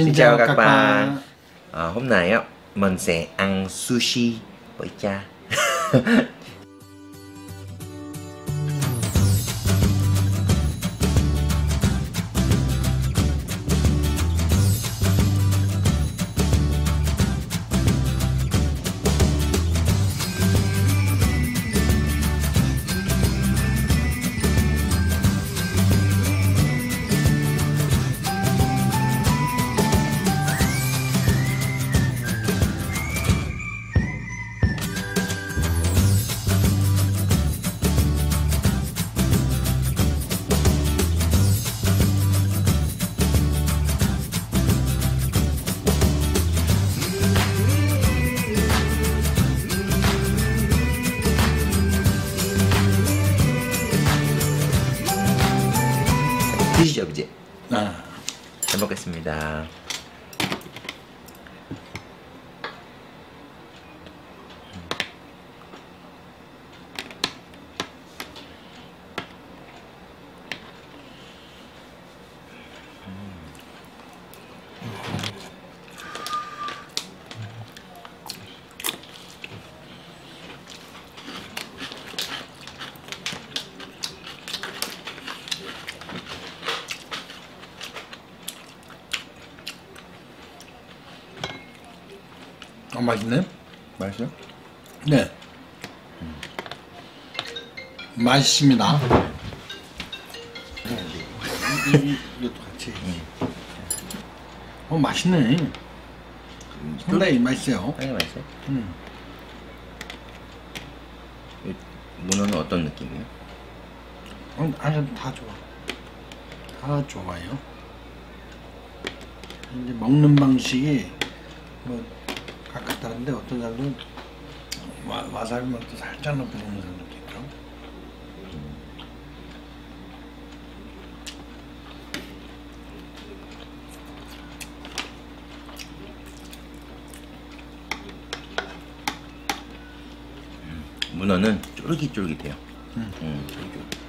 Xin chào các bạn. À, Hôm nay á, mình sẽ ăn sushi với cha 맛있네. 맛있어요? 네. 맛있습니다. 이- 이- 이것도 같이. 어, 맛있네. 상당히 맛있어요. 당연히 맛있어요 음. 이 문어는 어떤 느낌이에요? 어, 아니, 다 좋아. 다 좋아요. 이제 먹는 방식이 뭐 각각 다른데 어떤 사람은 와, 와사비 맛도 살짝 넣고 먹는 사람들도 있죠. 문어는 쫄깃쫄깃해요. 음, 쫄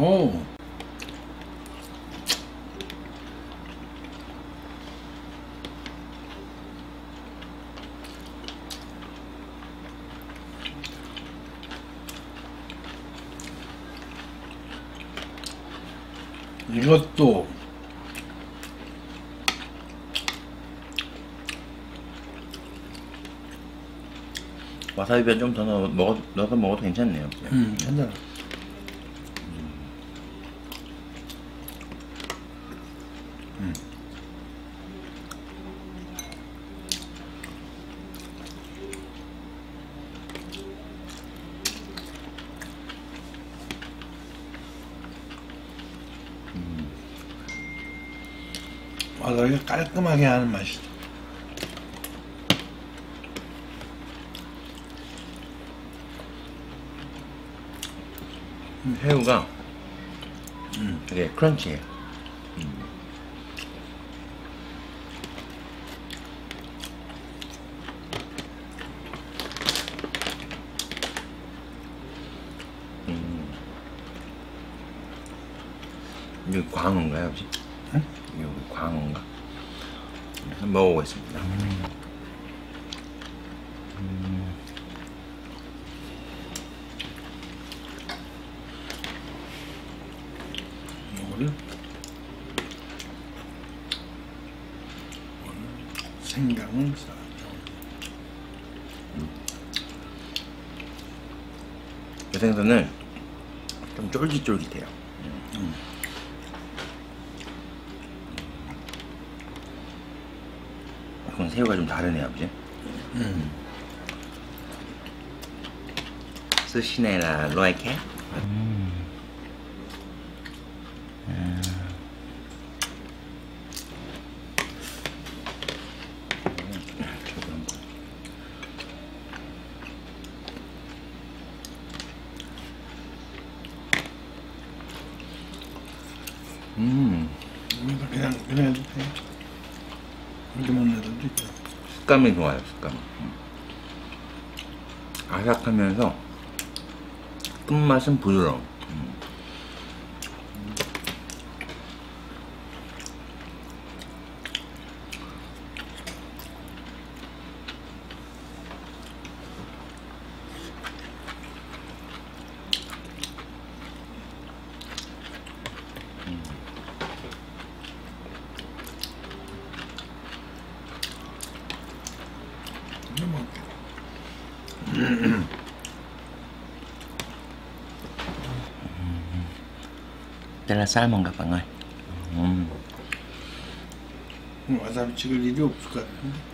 오. 이것도 와사비가 좀더 넣어, 먹어, 넣어서 먹어도 괜찮네요 음, 괜찮아. 와사비가 깔끔하게 하는 맛이죠. 새우가 되게 크런치해요 이거 광어인가요 혹시? 응? 이거 광어인가? 한번 먹어보겠습니다 생강을 싸죠. 이 생선은 좀 쫄깃쫄깃해요 그건 새우가 좀 다르네요 아버지 음. Loài khác 음, 이렇게 먹는 애들도 있죠. 식감이 좋아요, 식감. 음. 아삭하면서 끝맛은 부드러워. 음. 이거 뭐 Đây là salmon các bạn ơi. 음. 와사비 찍을 일이 없을 것 같은데.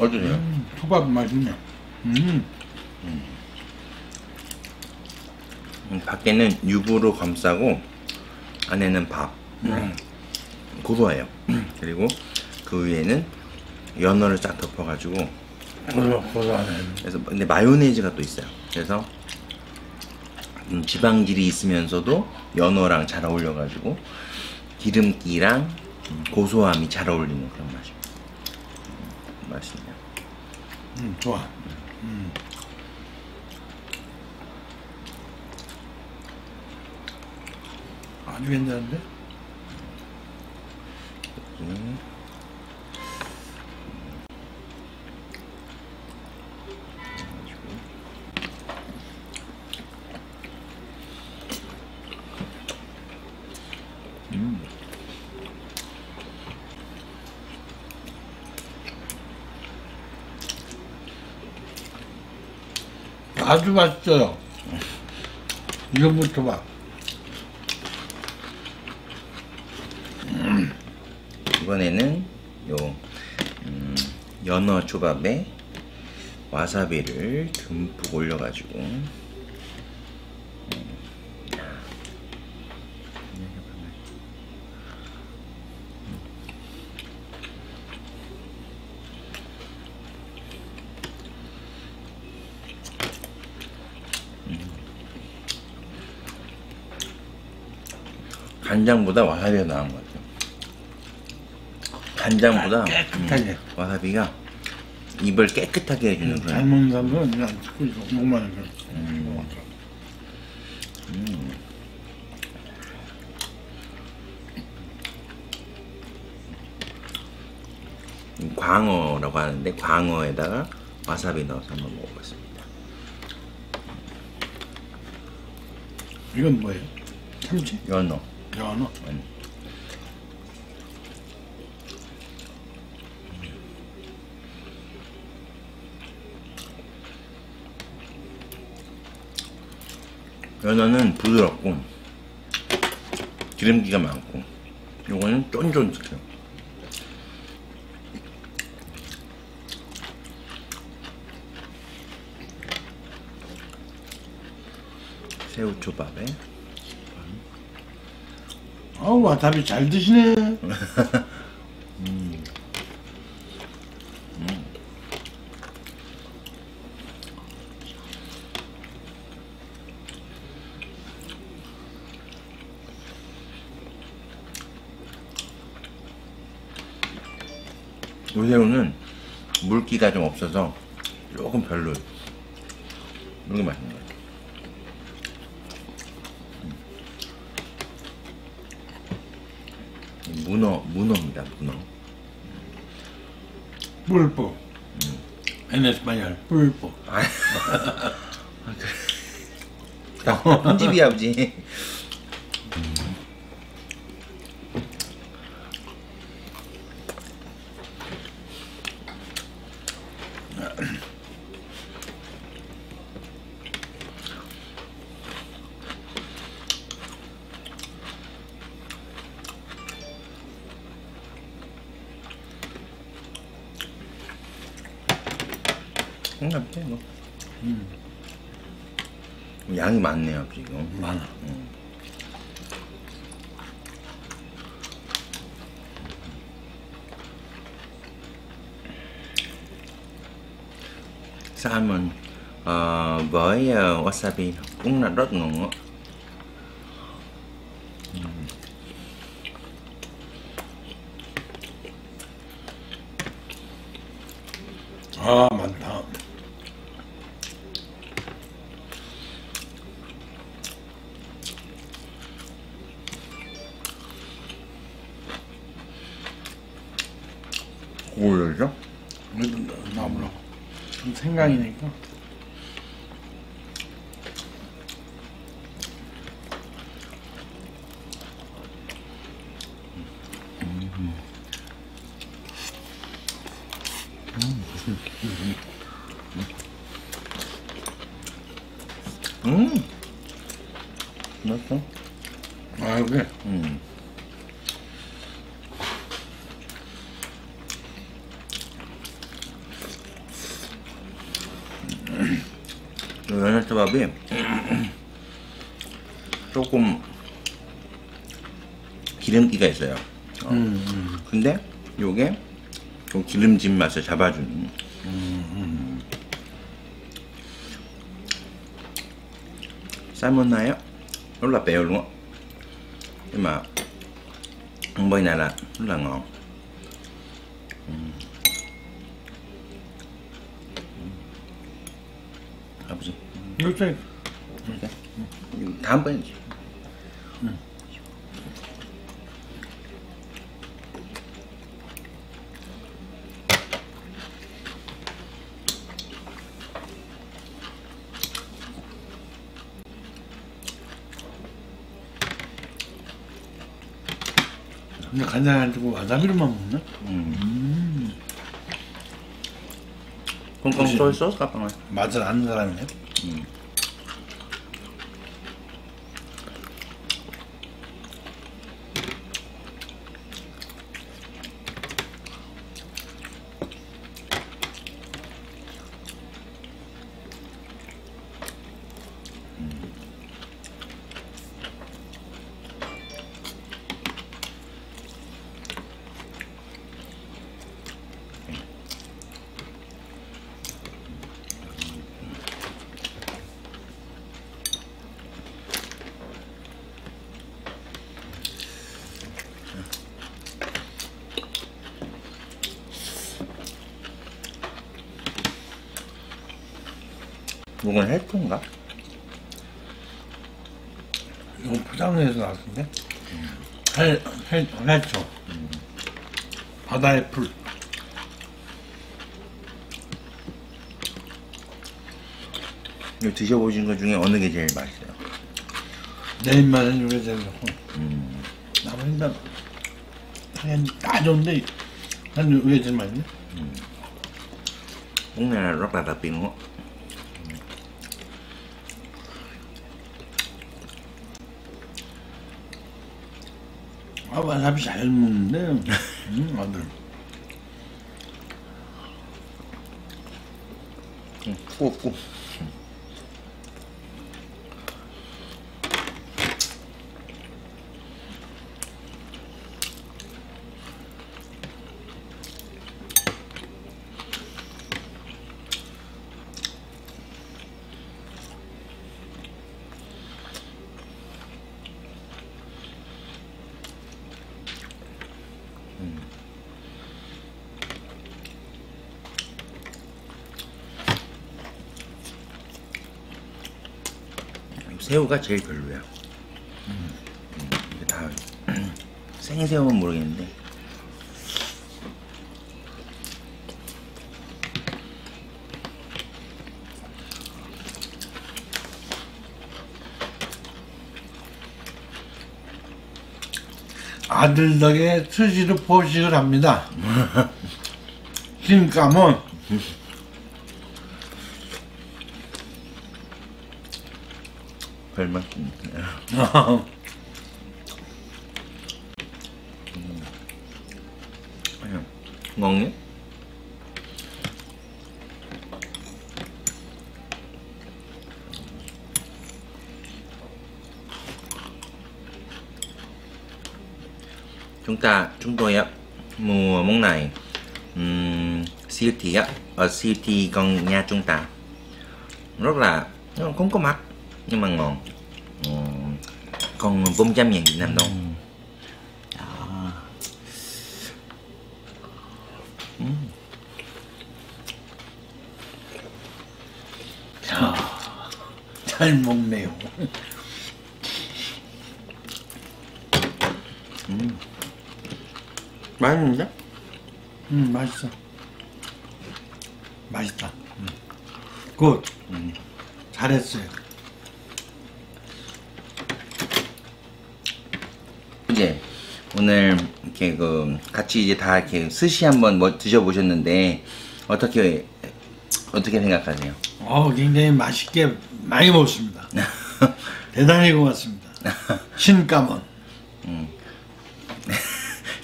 어떠세요? 음, 초밥 맛있네. 음, 음, 밖에는 유부로 감싸고 안에는 밥. 음. 고소해요. 그리고 그 위에는 연어를 쫙 덮어가지고 고소, 고소하네. 그래서 근데 마요네즈가 또 있어요. 그래서 음, 지방질이 있으면서도 연어랑 잘 어울려가지고 기름기랑 음, 고소함이 잘 어울리는 그런 맛입니다. 음, 맛있네요. 음, 좋아. 음. 아주 괜찮은데? 음. 아주 맛있어요. 이거부터 봐. 이번에는 요 음, 연어 초밥에 와사비를 듬뿍 올려가지고 음, 간장보다 와사비가 나은 것 같아요. 간장보다 깨끗하게. 음, 와사비가 입을 깨끗하게 해주는 잘 그런 먹는 사람들은 그냥 있어. 목만 해서. 광어라고 하는데 광어에다가 와사비 넣어서 한번 먹어봤습니다. 이건 뭐예요? 참치? 연어. 연어? 음. 연어는 부드럽고 기름기가 많고 요거는 쫀쫀득해요. 새우초밥에 어우, 와사비 잘 드시네. 요 새우는 물기가 좀 없어서 조금 별로예요. 이게 맛있는 것 같아요. 음. 문어, 문어입니다, 문어. 뿔뽀. En español, 뿔뽀. 아, 나 편집이야, 아버지. 상관없지, 뭐. 양이 많네요 지금. 많아. salmon ờ, với ờ, wasabi cũng là rất ngon á. 아 많다. 좀 생강이니까. 음, 맛있어. 아 그래. 음. 연어초밥이 조금 기름기가 있어요. 어. 음, 음. 근데 요게 좀 기름진 맛을 잡아주는. 음. Con bay này là rất là ngon Ừm. 아버지 이렇게. 이렇게 이거 다음번에 근데 간장 안 주고 와사비로만 먹나? soy sauce các bạn ơi 맛을 아는 사람이네. Mm. 이건 해초인가? 이거 포장해서 나왔는데. 해, 해, 해초. 바다의 풀. 이거 드셔보신 것 중에 어느 게 제일 맛있어요? 내 입맛은 이게 제일 좋고. 나머지는 다 그냥 다 좋은데 난 이게 제일 맛있네. Rất là đặc 아, 와사비 잘 먹는데. 음, 아들. 응, 구웠고 새우가 제일 별로야. 음, 이게 다 생새우는 모르겠는데. 아들 덕에 수시로 포식을 합니다. 김감 Pretty much. Ngon nhất. Chúng ta chúng tôi á mua món này um, siêu thị á ở siêu thị gần nhà chúng ta. Rất là nó không có mặt. Nhưng mà ngon Ừm, còn 400 ngàn Việt Nam đâu 잘 먹네요. 맛있는데? 음 맛있어. 맛있다. 음. good. 잘했어요. 이제 오늘 이렇게 그 같이 이제 다 이렇게 스시 한번 뭐 드셔보셨는데 어떻게 어떻게 생각하세요? 어 굉장히 맛있게 많이 먹었습니다. 대단히 고맙습니다. xin cảm ơn.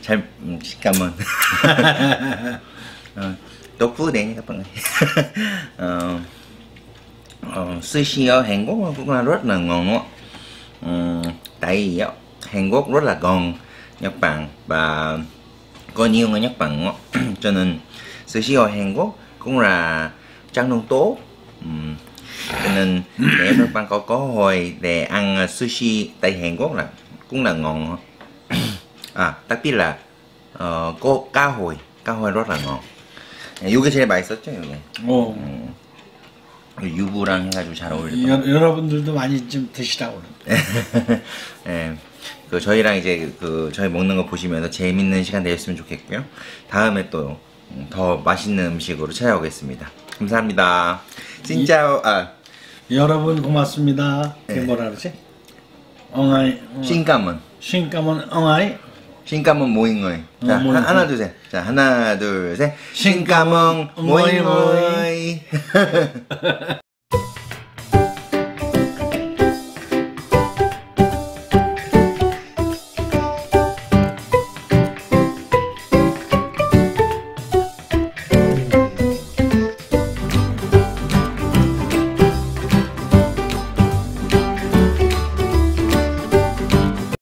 잘 음, ờ, sushi ở Hàn Quốc cũng là rất là ngon đó. Ừm, tại vì á, Hàn Quốc rất là gần Nhật Bản và có nhiều người Nhật Bản đó. cho nên sushi ở Hàn Quốc cũng là chất lượng tốt Ừm, cho nên nếu các bạn có cơ hội để ăn sushi tại Hàn Quốc là cũng là ngon đó. 아, 딱 빌라. 어, 고, 까호이. 까호이 로라노. 이게 제일 맛있었죠, 이게. 어, 유부랑 해가지고 잘 어울리고. 여, 여러분들도 많이 좀 드시라고. 그래. 예. 그, 저희랑 이제 그, 저희 먹는 거 보시면서 재밌는 시간 되셨으면 좋겠고요. 다음에 또, 음, 더 맛있는 음식으로 찾아오겠습니다. 감사합니다. 진짜, 아, 여러분 고맙습니다. 네. 뭐라 그러지? 엉아이. 어, 신까문. 신까먼 엉아이. 신까문 모잉어이. 자, 어, 모잉어이. 하- 하나, 둘, 셋. 자, 하나, 둘, 셋. 신까문 모잉어이.